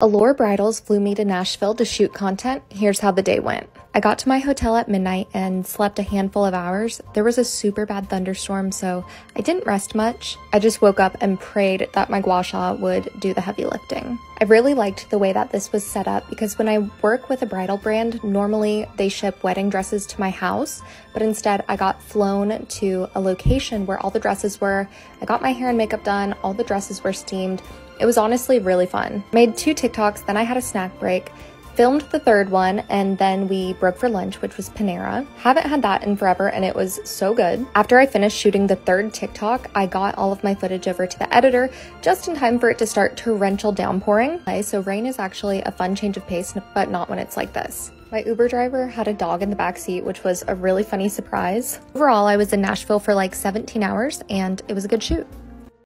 Allure Bridals flew me to Nashville to shoot content. Here's how the day went. I got to my hotel at midnight and slept a handful of hours. There was a super bad thunderstorm, so I didn't rest much. I just woke up and prayed that my gua sha would do the heavy lifting. I really liked the way that this was set up because when I work with a bridal brand, normally they ship wedding dresses to my house, but instead I got flown to a location where all the dresses were. I got my hair and makeup done, all the dresses were steamed. It was honestly really fun. Made two TikToks, then I had a snack break filmed the third one and then we broke for lunch, which was Panera. Haven't had that in forever and it was so good. After I finished shooting the third TikTok, I got all of my footage over to the editor just in time for it to start torrential downpouring. So rain is actually a fun change of pace, but not when it's like this. My Uber driver had a dog in the back seat, which was a really funny surprise. Overall, I was in Nashville for like 17 hours and it was a good shoot.